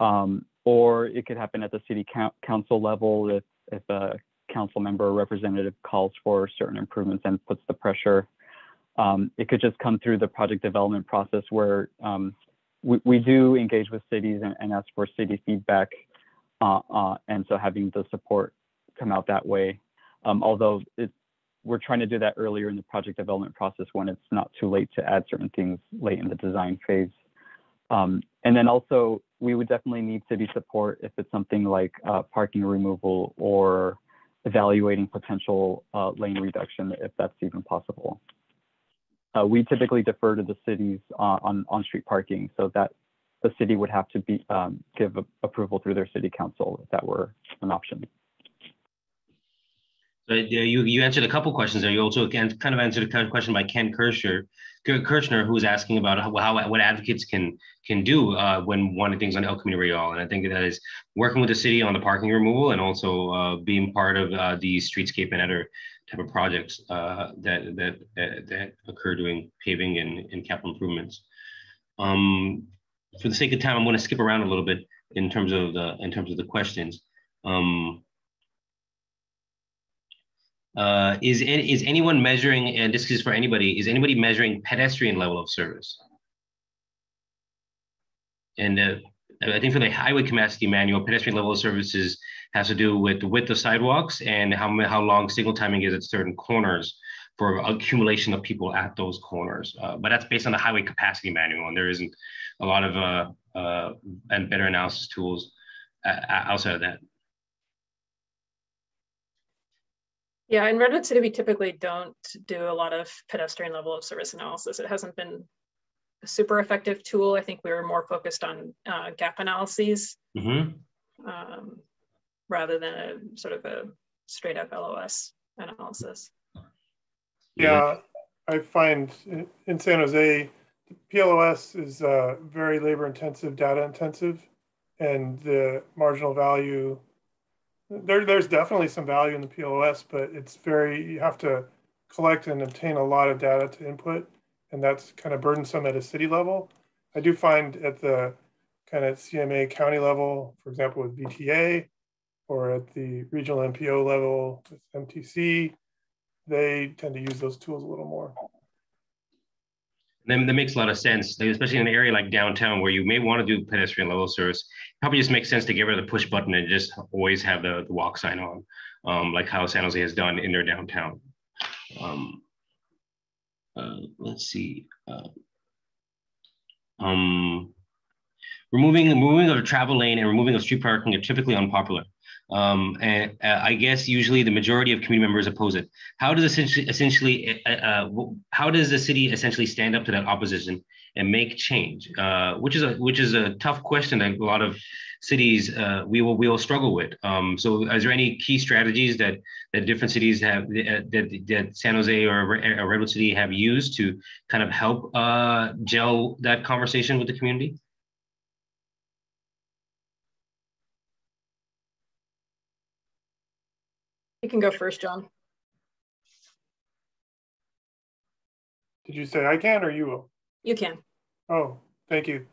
Um, or it could happen at the city council level if, if a council member or representative calls for certain improvements and puts the pressure. Um, it could just come through the project development process where um, we, we, do engage with cities and, and ask for city feedback. Uh, uh, and so having the support come out that way um, although we're trying to do that earlier in the project development process when it's not too late to add certain things late in the design phase. Um, and then also, we would definitely need city support if it's something like uh, parking removal or evaluating potential uh, lane reduction, if that's even possible. Uh, we typically defer to the cities on on-street parking, so that the city would have to be um, give approval through their city council if that were an option. So you you answered a couple questions there. You also kind of answered a question by Ken Kirschner, Kirschner, who was asking about how, how what advocates can can do uh, when wanting things on El Camino Real, and I think that is working with the city on the parking removal and also uh, being part of uh, the streetscape and other type of projects uh, that that that occur doing paving and, and capital improvements. Um, for the sake of time, I'm going to skip around a little bit in terms of the in terms of the questions. Um, uh, is is anyone measuring? And this is for anybody. Is anybody measuring pedestrian level of service? And uh, I think for the highway capacity manual, pedestrian level of services has to do with the width of sidewalks and how how long signal timing is at certain corners for accumulation of people at those corners. Uh, but that's based on the highway capacity manual, and there isn't a lot of uh, uh, and better analysis tools uh, outside of that. Yeah, in Redwood City, we typically don't do a lot of pedestrian level of service analysis. It hasn't been a super effective tool. I think we were more focused on uh, gap analyses mm-hmm. um, rather than a sort of a straight up LOS analysis. Yeah, I find in San Jose, PLOS is uh, very labor intensive, data intensive, and the marginal value there, there's definitely some value in the PLOS, but it's very, you have to collect and obtain a lot of data to input, and that's kind of burdensome at a city level. I do find at the kind of CMA county level, for example, with VTA or at the regional MPO level with MTC, they tend to use those tools a little more. Then that makes a lot of sense, especially in an area like downtown where you may want to do pedestrian level service. Probably just makes sense to get rid of the push button and just always have the, the walk sign on, um, like how San Jose has done in their downtown. Um, uh, let's see. Uh, um, removing removing of a travel lane and removing of street parking are typically unpopular. Um, and uh, I guess usually the majority of community members oppose it. How does essentially, essentially uh, uh, how does the city essentially stand up to that opposition and make change? Uh, which is a which is a tough question that a lot of cities uh, we will we will struggle with. Um, so, is there any key strategies that that different cities have uh, that, that San Jose or, or Redwood City have used to kind of help gel that conversation with the community? You can go first, John. Did you say I can or you will? You can. Oh, thank you.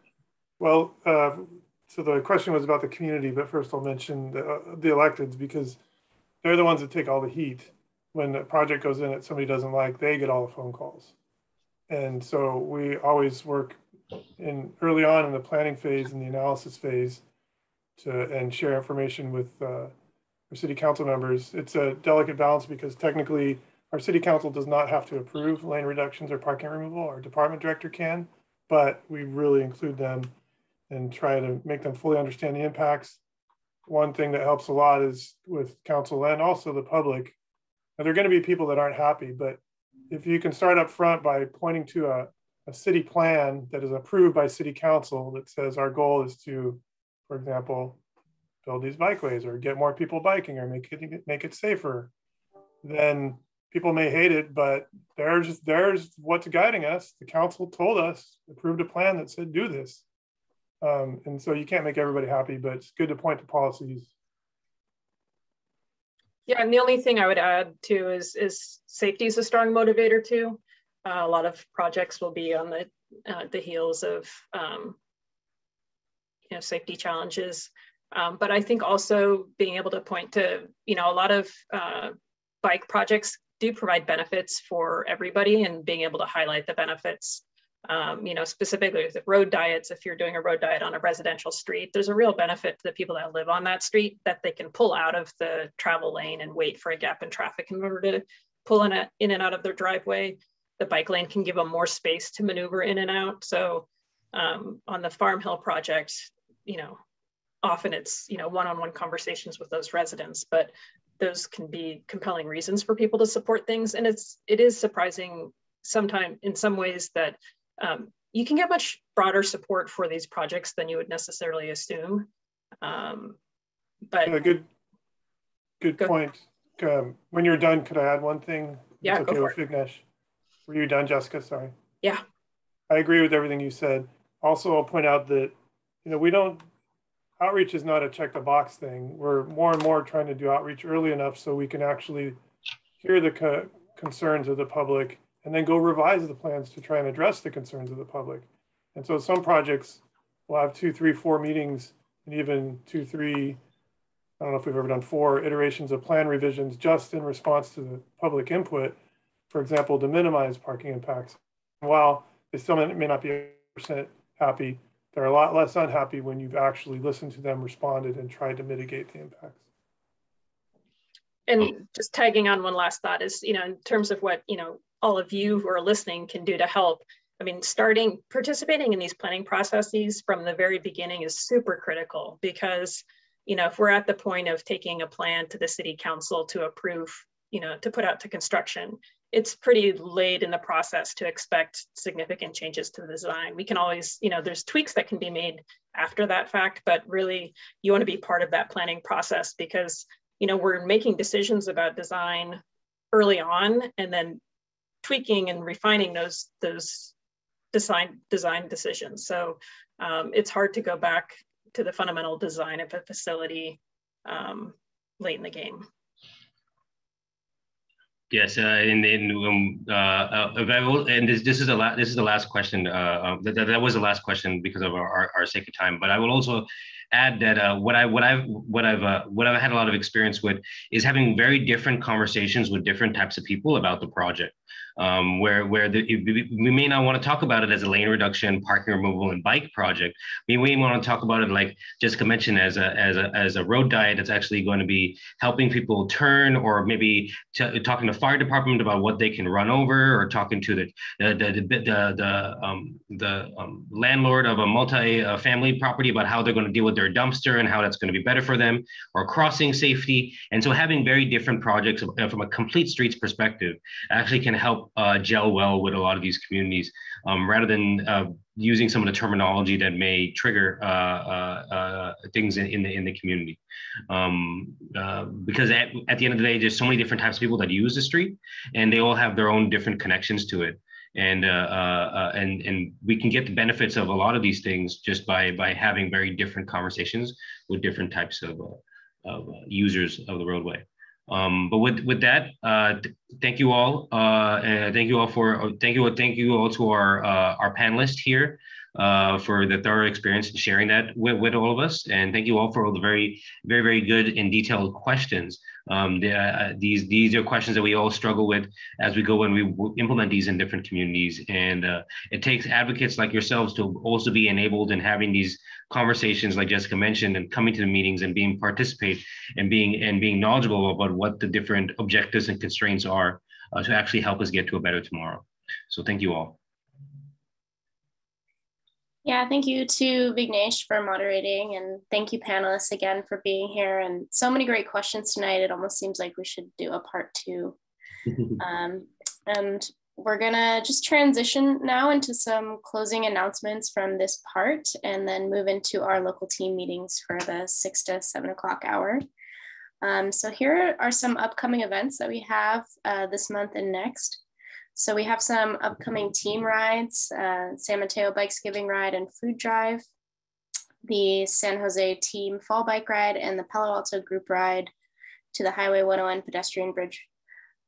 Well, uh, so the question was about the community, but first I'll mention the, uh, the electeds because they're the ones that take all the heat. When the project goes in that somebody doesn't like, they get all the phone calls. And so we always work in early on in the planning phase and the analysis phase to and share information with uh, city council members. It's a delicate balance because technically our city council does not have to approve lane reductions or parking removal. Our department director can, but we really include them and try to make them fully understand the impacts. One thing that helps a lot is with council and also the public. Now, there are going to be people that aren't happy, but if you can start up front by pointing to a, a city plan that is approved by city council that says our goal is to, for example, build these bikeways or get more people biking or make it make it safer, then people may hate it, but there's there's what's guiding us. The council told us, approved a plan that said do this. Um, and so you can't make everybody happy, but it's good to point to policies. Yeah, and the only thing I would add too is is safety is a strong motivator too. Uh, a lot of projects will be on the uh, the heels of um, you know safety challenges, um, but I think also being able to point to you know a lot of uh, bike projects do provide benefits for everybody, and being able to highlight the benefits um, you know, specifically with road diets, if you're doing a road diet on a residential street, there's a real benefit to the people that live on that street that they can pull out of the travel lane and wait for a gap in traffic in order to pull in, a, in and out of their driveway. The bike lane can give them more space to maneuver in and out. So um, on the Farm Hill project, you know, often it's, you know, one-on-one conversations with those residents, but those can be compelling reasons for people to support things. And it's, it is surprising sometimes in some ways that um, you can get much broader support for these projects than you would necessarily assume. Um, but yeah, good, good go. point. Um, when you're done, could I add one thing? Yeah, it's okay with Vignesh. Were you done, Jessica? Sorry. Yeah. I agree with everything you said. Also, I'll point out that you know we don't outreach is not a check the box thing. We're more and more trying to do outreach early enough so we can actually hear the co concerns of the public and then go revise the plans to try and address the concerns of the public. And so some projects will have two, three, four meetings and even two, three, I don't know if we've ever done four iterations of plan revisions just in response to the public input, for example, to minimize parking impacts. While they still may, may not be 100% happy, they're a lot less unhappy when you've actually listened to them, responded, and tried to mitigate the impacts and oh. just tagging on one last thought is you know in terms of what you know all of you who are listening can do to help. I mean, starting participating in these planning processes from the very beginning is super critical because, you know, if we're at the point of taking a plan to the city council to approve, you know, to put out to construction, it's pretty late in the process to expect significant changes to the design. We can always, you know, there's tweaks that can be made after that fact, but really you want to be part of that planning process because, you know, we're making decisions about design early on and then tweaking and refining those those design design decisions. So um, it's hard to go back to the fundamental design of a facility um, late in the game. Yes, uh, and, and um, uh, uh, and this, this is the last this is the last question. Uh, uh, that, that was the last question because of our, our, our sake of time. But I will also add that uh, what I what I've what I've uh, what I've had a lot of experience with is having very different conversations with different types of people about the project um, where where the, we may not want to talk about it as a lane reduction, parking removal, and bike project. We may want to talk about it like Jessica mentioned as a as a as a road diet that's actually going to be helping people turn, or maybe talking to fire department about what they can run over, or talking to the the the the, the, um, the um, landlord of a multi-family property about how they're going to deal with their dumpster and how that's going to be better for them, or crossing safety. And so having very different projects from a complete streets perspective actually can help uh, gel well with a lot of these communities um, rather than uh, using some of the terminology that may trigger uh, uh, uh things in, in, the in the community. Um, uh, because at, at the end of the day, there's so many different types of people that use the street, and they all have their own different connections to it. And and and we can get the benefits of a lot of these things just by by having very different conversations with different types of, of users of the roadway. Um, but with with that, uh, th thank you all. Uh, and thank you all for uh, thank you thank you all to our uh, our panelists here uh, for the thorough experience and sharing that with, with all of us. And thank you all for all the very very very good and detailed questions. Um, the, uh, these these are questions that we all struggle with as we go and we implement these in different communities. And uh, it takes advocates like yourselves to also be enabled in having these conversations like Jessica mentioned and coming to the meetings and being participate and being and being knowledgeable about what the different objectives and constraints are uh, to actually help us get to a better tomorrow. So thank you all. Yeah, thank you to Vignesh for moderating and thank you panelists again for being here and so many great questions tonight. It almost seems like we should do a part two. um, and we're gonna just transition now into some closing announcements from this part and then move into our local team meetings for the six to seven o'clock hour. Um, so here are some upcoming events that we have uh, this month and next. So we have some upcoming team rides, uh, San Mateo Bikes Giving Ride and Food Drive, the San Jose Team Fall Bike Ride, and the Palo Alto Group Ride to the Highway 101 pedestrian bridge,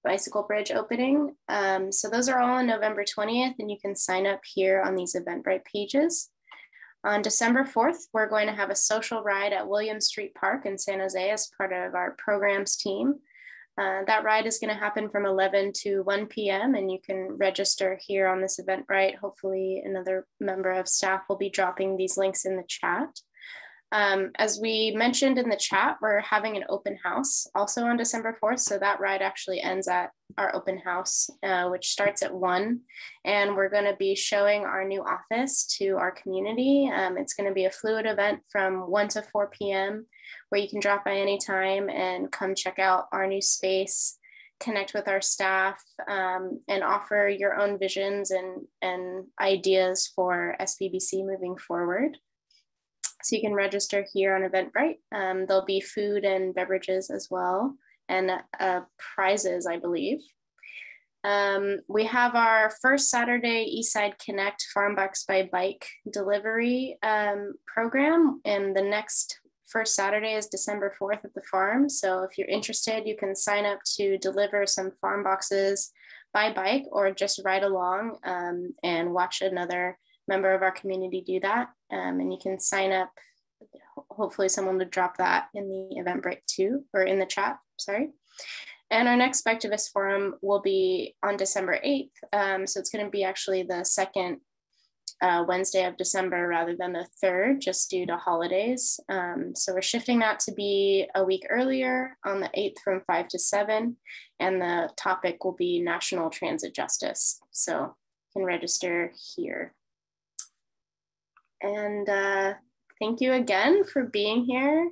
bicycle bridge opening. Um, so those are all on November 20th, and you can sign up here on these Eventbrite pages. On December 4th, we're going to have a social ride at William Street Park in San Jose as part of our programs team. Uh, that ride is going to happen from 11 to 1 p.m. and you can register here on this Eventbrite. Hopefully another member of staff will be dropping these links in the chat. Um, as we mentioned in the chat, we're having an open house also on December 4th. So that ride actually ends at our open house, uh, which starts at 1. And we're going to be showing our new office to our community. Um, it's going to be a fluid event from 1 to 4 p.m where you can drop by anytime and come check out our new space, connect with our staff, um, and offer your own visions and, and ideas for SVBC moving forward. So you can register here on Eventbrite. Um, there'll be food and beverages as well, and uh, prizes, I believe. Um, we have our first Saturday Eastside Connect Farm Box by Bike delivery um, program, and the next First Saturday is December 4th at the farm. So if you're interested, you can sign up to deliver some farm boxes by bike or just ride along um, and watch another member of our community do that. Um, and you can sign up. Hopefully, someone would drop that in the Eventbrite too, or in the chat. Sorry. And our next Biketivists Forum will be on December 8th. Um, so it's going to be actually the second uh, Wednesday of December rather than the 3rd, just due to holidays. Um, so we're shifting that to be a week earlier on the 8th from 5 to 7. And the topic will be National Transit Justice. So you can register here. And uh, thank you again for being here.